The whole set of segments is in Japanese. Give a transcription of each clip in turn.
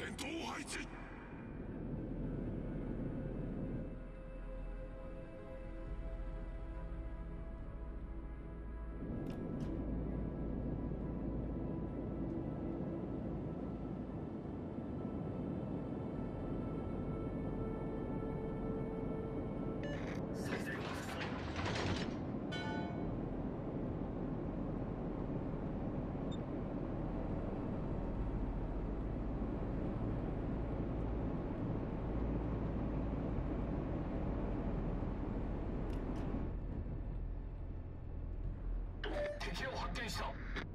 戦闘配置。敵を発見。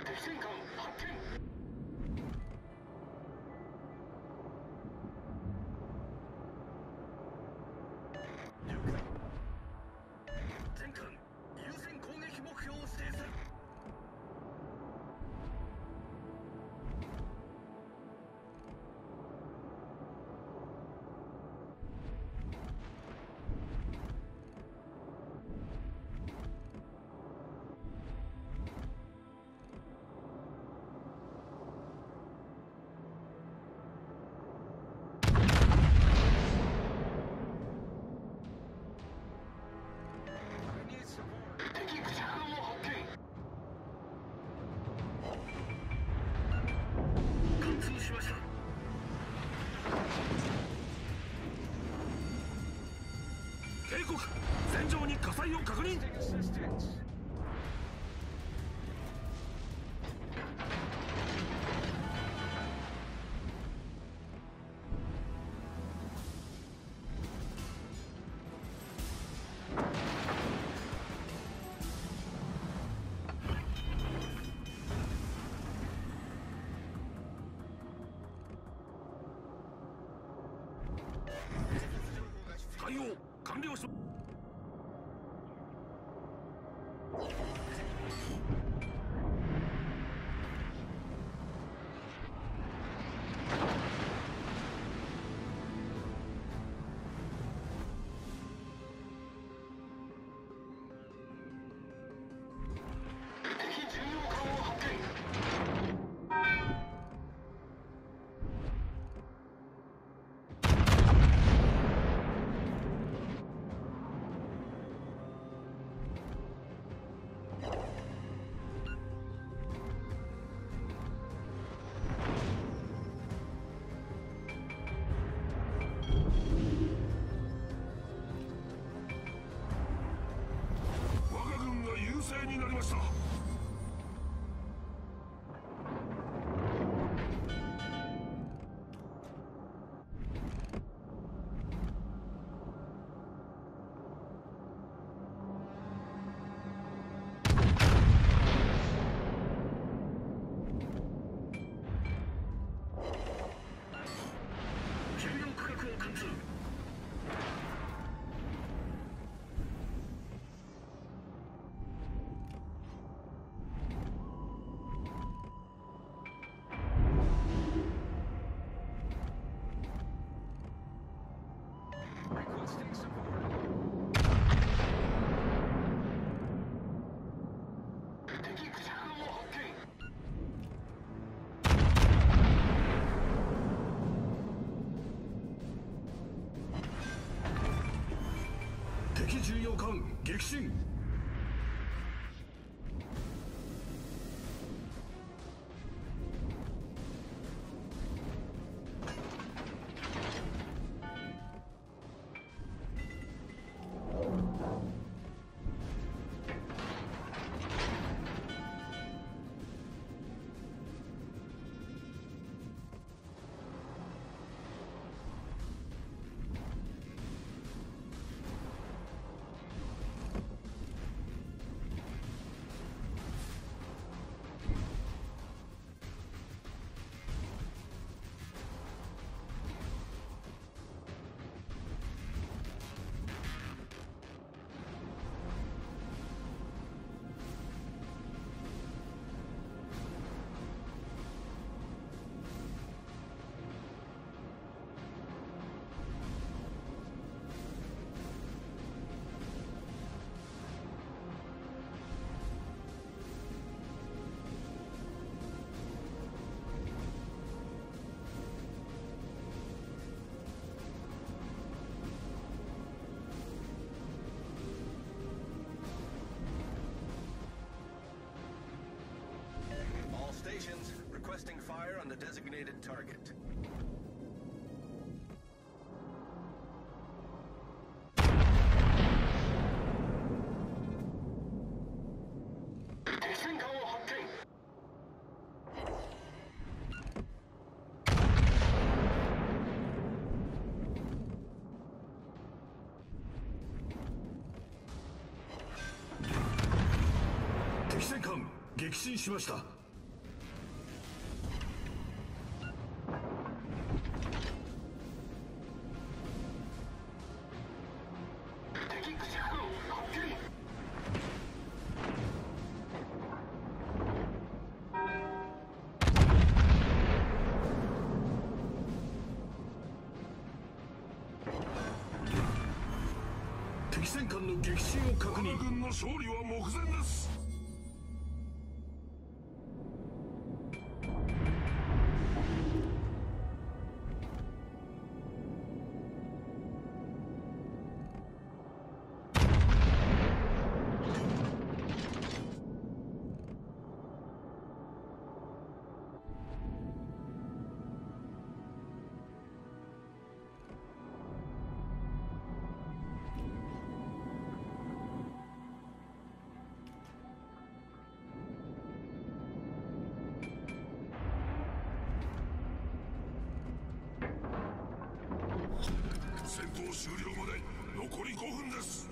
転換発見。distance. 巡洋艦撃沈「stations requesting fire on the designated target. 敵戦艦を発見敵戦艦撃沈しました目前です。戦闘終了まで残り5分です。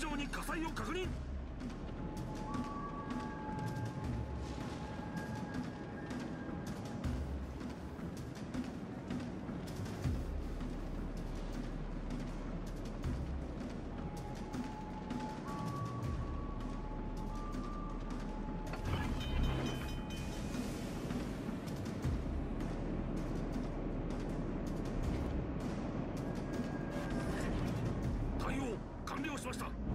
戦場に火災を確認。対応完了しました。